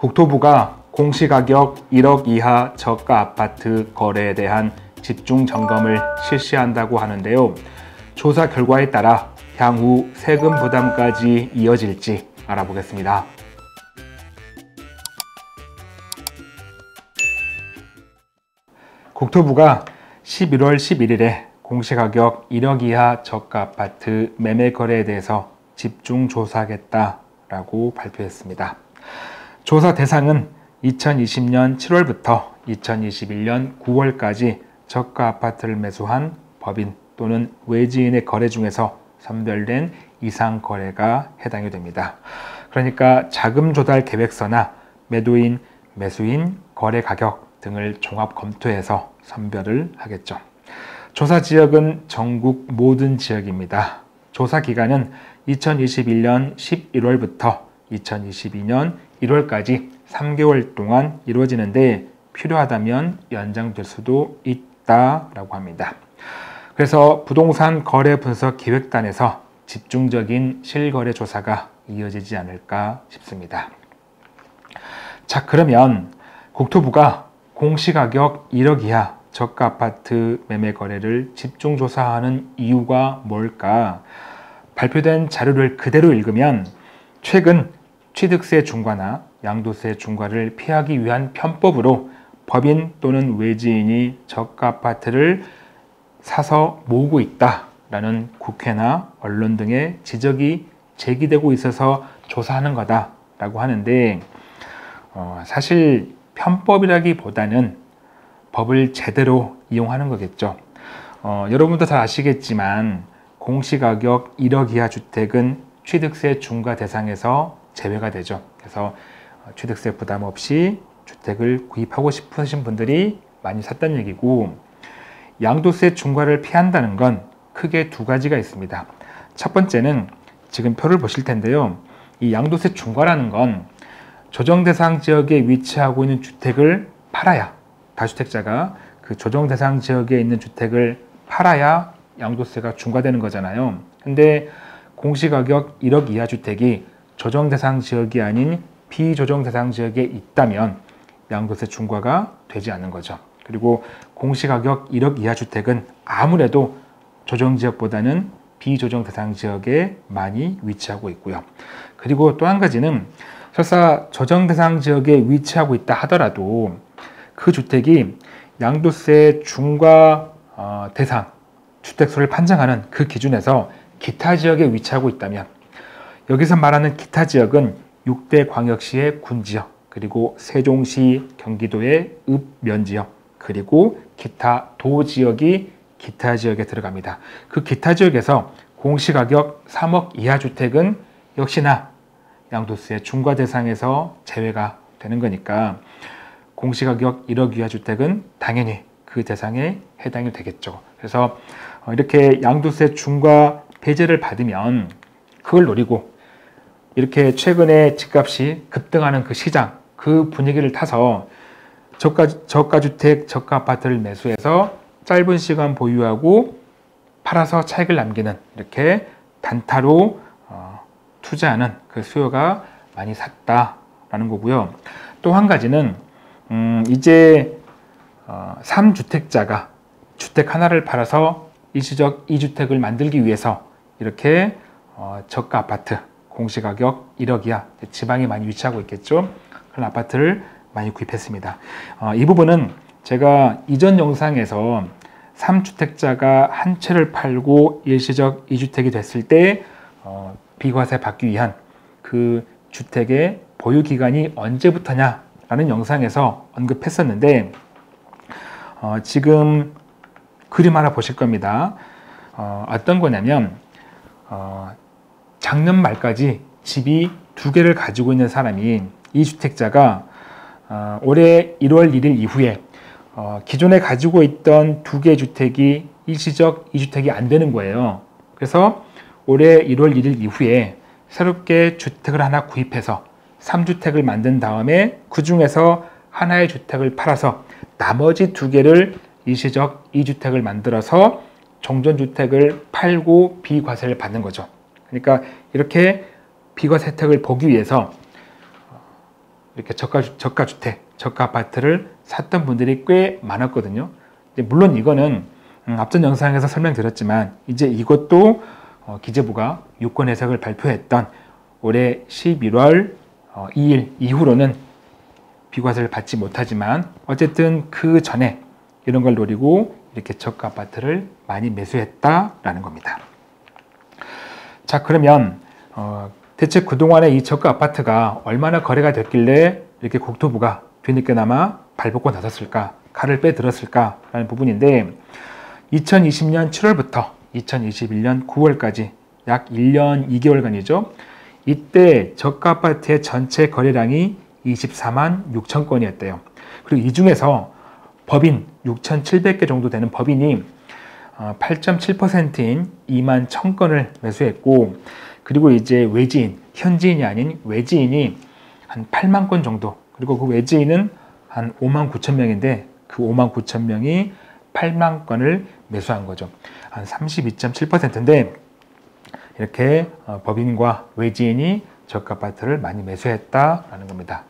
국토부가 공시가격 1억 이하 저가 아파트 거래에 대한 집중 점검을 실시한다고 하는데요. 조사 결과에 따라 향후 세금 부담까지 이어질지 알아보겠습니다. 국토부가 11월 11일에 공시가격 1억 이하 저가 아파트 매매 거래에 대해서 집중 조사하겠다라고 발표했습니다. 조사 대상은 2020년 7월부터 2021년 9월까지 저가 아파트를 매수한 법인 또는 외지인의 거래 중에서 선별된 이상 거래가 해당이 됩니다. 그러니까 자금 조달 계획서나 매도인, 매수인, 거래 가격 등을 종합 검토해서 선별을 하겠죠. 조사 지역은 전국 모든 지역입니다. 조사 기간은 2021년 11월부터 2022년 1월까지 3개월 동안 이루어지는데 필요하다면 연장될 수도 있다라고 합니다. 그래서 부동산 거래 분석 기획단에서 집중적인 실거래 조사가 이어지지 않을까 싶습니다. 자, 그러면 국토부가 공시가격 1억 이하 저가 아파트 매매 거래를 집중 조사하는 이유가 뭘까? 발표된 자료를 그대로 읽으면 최근 취득세 중과나 양도세 중과를 피하기 위한 편법으로 법인 또는 외지인이 저가 아파트를 사서 모으고 있다라는 국회나 언론 등의 지적이 제기되고 있어서 조사하는 거다라고 하는데 어, 사실 편법이라기보다는 법을 제대로 이용하는 거겠죠. 어, 여러분도 잘 아시겠지만 공시가격 1억 이하 주택은 취득세 중과 대상에서 제외가 되죠. 그래서 취득세 부담 없이 주택을 구입하고 싶으신 분들이 많이 샀다는 얘기고 양도세 중과를 피한다는 건 크게 두 가지가 있습니다. 첫 번째는 지금 표를 보실 텐데요. 이 양도세 중과라는 건 조정 대상 지역에 위치하고 있는 주택을 팔아야 다주택자가 그 조정 대상 지역에 있는 주택을 팔아야 양도세가 중과되는 거잖아요. 근데 공시가격 1억 이하 주택이 조정 대상 지역이 아닌 비조정 대상 지역에 있다면 양도세 중과가 되지 않는 거죠. 그리고 공시가격 1억 이하 주택은 아무래도 조정 지역보다는 비조정 대상 지역에 많이 위치하고 있고요. 그리고 또 한 가지는 설사 조정 대상 지역에 위치하고 있다 하더라도 그 주택이 양도세 중과 어, 대상 주택수를 판정하는 그 기준에서 기타 지역에 위치하고 있다면 여기서 말하는 기타 지역은 6대 광역시의 군지역 그리고 세종시 경기도의 읍면지역 그리고 기타 도지역이 기타 지역에 들어갑니다. 그 기타 지역에서 공시가격 3억 이하 주택은 역시나 양도세 중과 대상에서 제외가 되는 거니까 공시가격 1억 이하 주택은 당연히 그 대상에 해당이 되겠죠. 그래서 어, 이렇게 양도세 중과 배제를 받으면 그걸 노리고 이렇게 최근에 집값이 급등하는 그 시장 그 분위기를 타서 저가, 저가주택, 저가 아파트를 매수해서 짧은 시간 보유하고 팔아서 차익을 남기는 이렇게 단타로 어, 투자하는 그 수요가 많이 샀다라는 거고요. 또 한 가지는 음, 이제 어, 3주택자가 주택 하나를 팔아서 일시적 2주택을 만들기 위해서 이렇게 어, 저가 아파트 공시가격 1억 이하 지방에 많이 위치하고 있겠죠. 그런 아파트를 많이 구입했습니다. 어, 이 부분은 제가 이전 영상에서 3주택자가 한 채를 팔고 일시적 2주택이 됐을 때 어, 비과세 받기 위한 그 주택의 보유 기간이 언제부터냐라는 영상에서 언급했었는데 어, 지금 그림 하나 보실 겁니다. 어, 어떤 거냐면 어, 작년 말까지 집이 두 개를 가지고 있는 사람이 이 주택자가 어, 올해 1월 1일 이후에 어, 기존에 가지고 있던 두 개 주택이 일시적 2주택이 안 되는 거예요. 그래서 올해 1월 1일 이후에 새롭게 주택을 하나 구입해서 3주택을 만든 다음에 그 중에서 하나의 주택을 팔아서 나머지 두 개를 일시적 2주택을 만들어서 종전주택을 팔고 비과세를 받는 거죠. 그러니까 이렇게 비과세 혜택을 보기 위해서 이렇게 저가 저가 주택, 저가 아파트를 샀던 분들이 꽤 많았거든요. 물론 이거는 음, 앞전 영상에서 설명드렸지만 이제 이것도 어, 기재부가 유권 해석을 발표했던 올해 11월 2일 어, 이후로는 비과세를 받지 못하지만 어쨌든 그 전에 이런 걸 노리고 이렇게 저가 아파트를 많이 매수했다라는 겁니다. 자 그러면 어, 대체 그동안에 이 저가 아파트가 얼마나 거래가 됐길래 이렇게 국토부가 뒤늦게나마 발벗고 나섰을까 칼을 빼들었을까 라는 부분인데 2020년 7월부터 2021년 9월까지 약 1년 2개월간이죠. 이때 저가 아파트의 전체 거래량이 24만 6천 건이었대요. 그리고 이 중에서 법인 6,700개 정도 되는 법인이 8.7%인 어, 2만 1천 건을 매수했고 그리고 이제 외지인, 현지인이 아닌 외지인이 한 8만 건 정도 그리고 그 외지인은 한 5만 9천 명인데 그 5만 9천 명이 8만 건을 매수한 거죠. 한 32.7%인데 이렇게 어, 법인과 외지인이 저가 아파트를 많이 매수했다라는 겁니다.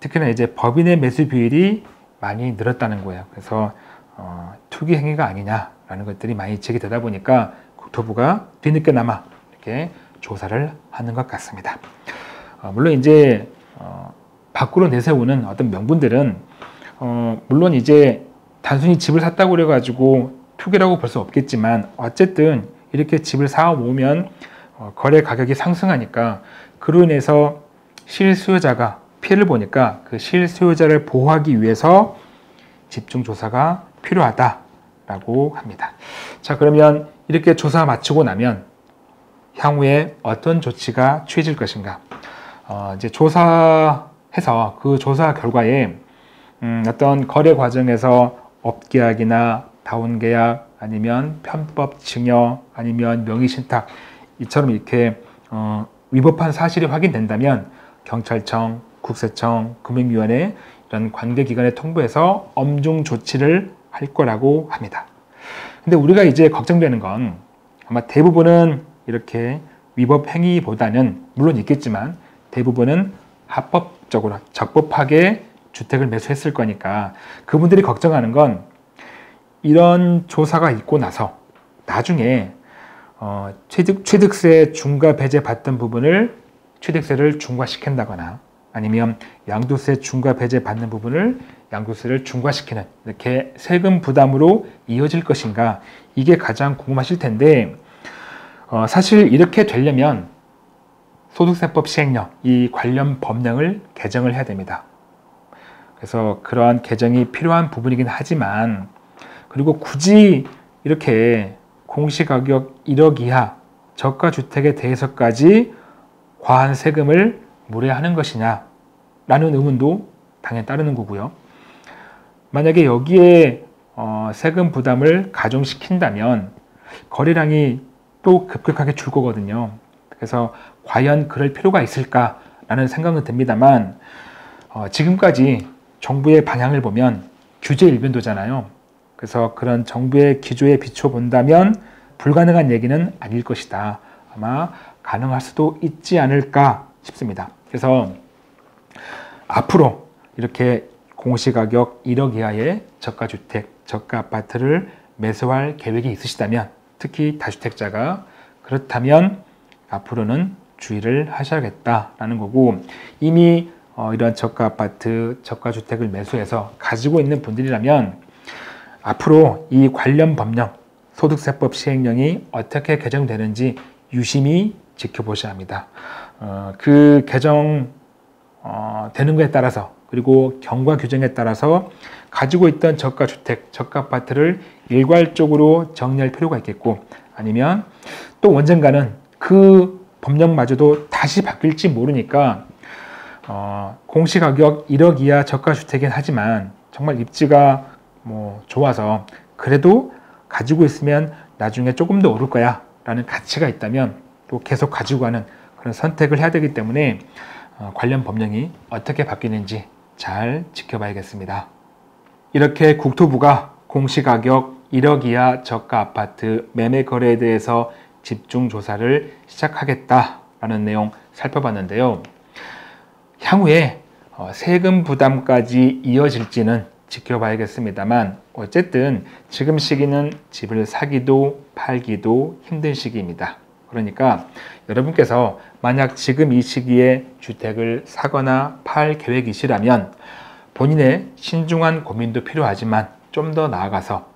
특히나 이제 법인의 매수 비율이 많이 늘었다는 거예요. 그래서 어, 투기 행위가 아니냐 라는 것들이 많이 제기되다 보니까 국토부가 뒤늦게나마 이렇게 조사를 하는 것 같습니다. 어, 물론 이제 어, 밖으로 내세우는 어떤 명분들은 어, 물론 이제 단순히 집을 샀다고 그래가지고 투기라고 볼 수 없겠지만 어쨌든 이렇게 집을 사오 모으면 어, 거래 가격이 상승하니까 그로 인해서 실수요자가 피해를 보니까 그 실수요자를 보호하기 위해서 집중 조사가 필요하다 라고 합니다. 자 그러면 이렇게 조사 마치고 나면 향후에 어떤 조치가 취해질 것인가? 어, 이제 조사해서 그 조사 결과에 음, 어떤 거래 과정에서 업계약이나 다운계약 아니면 편법 증여 아니면 명의신탁 이처럼 이렇게 어, 위법한 사실이 확인된다면 경찰청, 국세청, 금융위원회 이런 관계기관에 통보해서 엄중 조치를 할 거라고 합니다. 근데 우리가 이제 걱정되는 건 아마 대부분은 이렇게 위법 행위보다는 물론 있겠지만 대부분은 합법적으로 적법하게 주택을 매수했을 거니까 그분들이 걱정하는 건 이런 조사가 있고 나서 나중에 어, 취득, 취득세 중과 배제 받던 부분을 취득세를 중과시킨다거나 아니면 양도세 중과 배제 받는 부분을 양도세를 중과시키는 이렇게 세금 부담으로 이어질 것인가 이게 가장 궁금하실 텐데 어, 사실 이렇게 되려면 소득세법 시행령 이 관련 법령을 개정을 해야 됩니다. 그래서 그러한 개정이 필요한 부분이긴 하지만 그리고 굳이 이렇게 공시가격 1억 이하 저가 주택에 대해서까지 과한 세금을 물어야하는 것이냐 라는 의문도 당연히 따르는 거고요. 만약에 여기에 어, 세금 부담을 가중시킨다면 거래량이 또 급격하게 줄 거거든요. 그래서 과연 그럴 필요가 있을까라는 생각은 듭니다만 어, 지금까지 정부의 방향을 보면 규제 일변도잖아요. 그래서 그런 정부의 기조에 비춰 본다면 불가능한 얘기는 아닐 것이다. 아마 가능할 수도 있지 않을까 싶습니다. 그래서 앞으로 이렇게 공시가격 1억 이하의 저가주택, 저가 아파트를 매수할 계획이 있으시다면 특히 다주택자가 그렇다면 앞으로는 주의를 하셔야겠다라는 거고 이미 어, 이런 저가 아파트, 저가 주택을 매수해서 가지고 있는 분들이라면 앞으로 이 관련 법령, 소득세법 시행령이 어떻게 개정되는지 유심히 지켜보셔야 합니다. 어, 그 개정 어, 되는 것에 따라서 그리고 경과 규정에 따라서 가지고 있던 저가 주택, 저가 아파트를 일괄적으로 정리할 필요가 있겠고 아니면 또 언젠가는 그 법령마저도 다시 바뀔지 모르니까 어, 공시가격 1억 이하 저가 주택이긴 하지만 정말 입지가 뭐 좋아서 그래도 가지고 있으면 나중에 조금 더 오를 거야 라는 가치가 있다면 또 계속 가지고 가는 그런 선택을 해야 되기 때문에 어, 관련 법령이 어떻게 바뀌는지 잘 지켜봐야겠습니다. 이렇게 국토부가 공시가격 1억 이하 저가 아파트 매매 거래에 대해서 집중 조사를 시작하겠다라는 내용 살펴봤는데요. 향후에 어, 세금 부담까지 이어질지는 지켜봐야겠습니다만 어쨌든 지금 시기는 집을 사기도 팔기도 힘든 시기입니다. 그러니까 여러분께서 만약 지금 이 시기에 주택을 사거나 팔 계획이시라면 본인의 신중한 고민도 필요하지만 좀 더 나아가서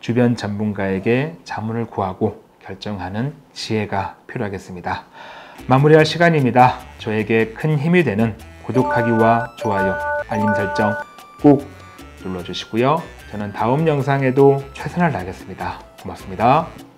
주변 전문가에게 자문을 구하고 결정하는 지혜가 필요하겠습니다. 마무리할 시간입니다. 저에게 큰 힘이 되는 구독하기와 좋아요, 알림 설정 꼭 눌러주시고요. 저는 다음 영상에도 최선을 다하겠습니다. 고맙습니다.